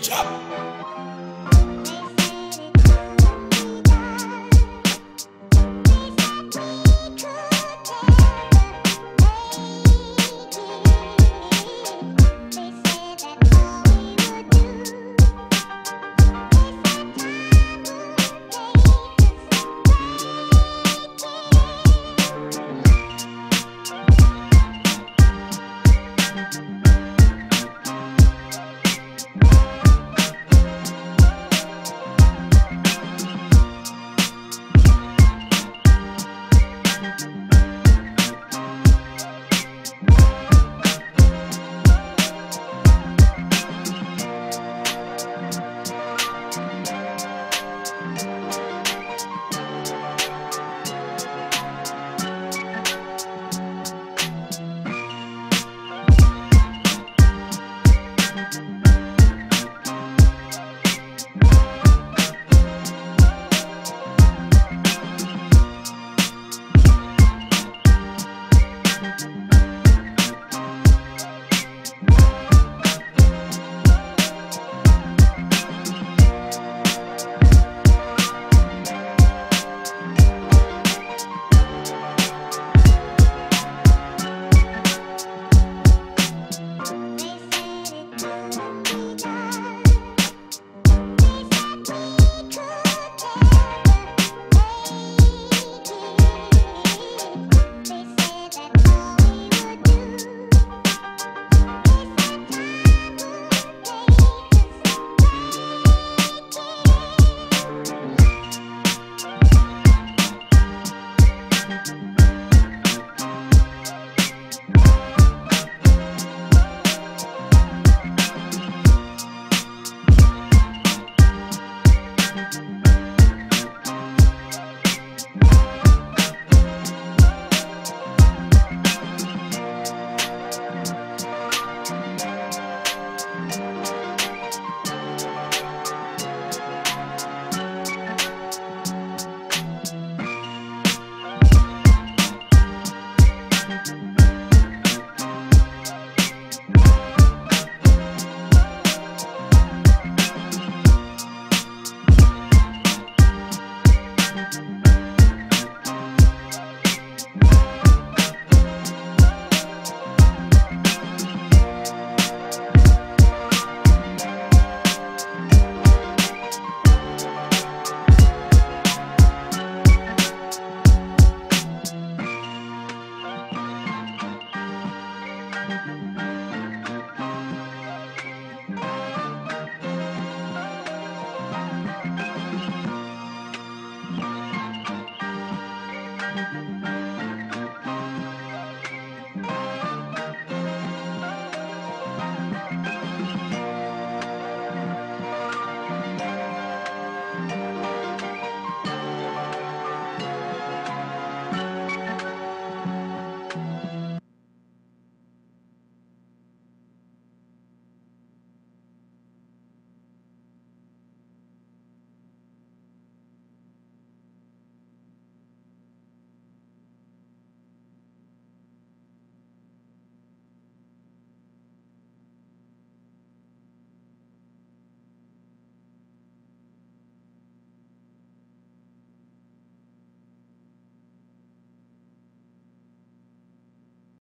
reach up